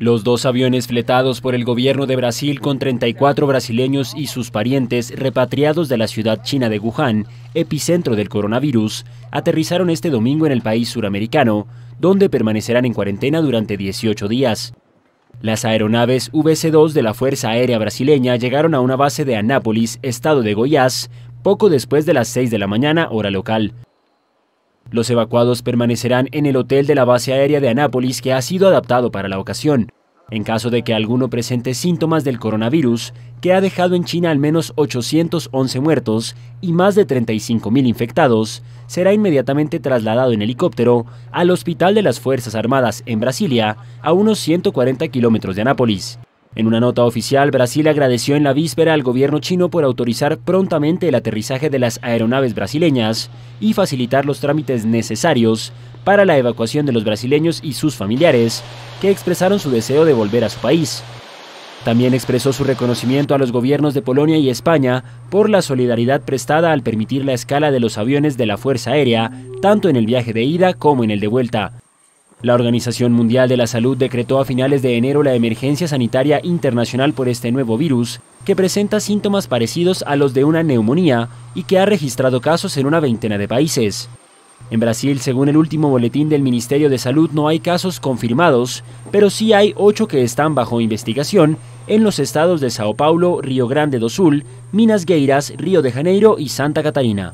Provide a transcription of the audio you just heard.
Los dos aviones fletados por el gobierno de Brasil con 34 brasileños y sus parientes repatriados de la ciudad china de Wuhan, epicentro del coronavirus, aterrizaron este domingo en el país suramericano, donde permanecerán en cuarentena durante 18 días. Las aeronaves VC-2 de la Fuerza Aérea Brasileña llegaron a una base de Anápolis, estado de Goiás, poco después de las 6 de la mañana, hora local. Los evacuados permanecerán en el hotel de la base aérea de Anápolis que ha sido adaptado para la ocasión. En caso de que alguno presente síntomas del coronavirus, que ha dejado en China al menos 811 muertos y más de 35.000 infectados, será inmediatamente trasladado en helicóptero al Hospital de las Fuerzas Armadas en Brasilia, a unos 140 kilómetros de Anápolis. En una nota oficial, Brasil agradeció en la víspera al gobierno chino por autorizar prontamente el aterrizaje de las aeronaves brasileñas y facilitar los trámites necesarios para la evacuación de los brasileños y sus familiares, que expresaron su deseo de volver a su país. También expresó su reconocimiento a los gobiernos de Polonia y España por la solidaridad prestada al permitir la escala de los aviones de la Fuerza Aérea, tanto en el viaje de ida como en el de vuelta. La Organización Mundial de la Salud decretó a finales de enero la emergencia sanitaria internacional por este nuevo virus, que presenta síntomas parecidos a los de una neumonía y que ha registrado casos en una veintena de países. En Brasil, según el último boletín del Ministerio de Salud, no hay casos confirmados, pero sí hay ocho que están bajo investigación en los estados de Sao Paulo, Río Grande do Sul, Minas Gerais, Río de Janeiro y Santa Catarina.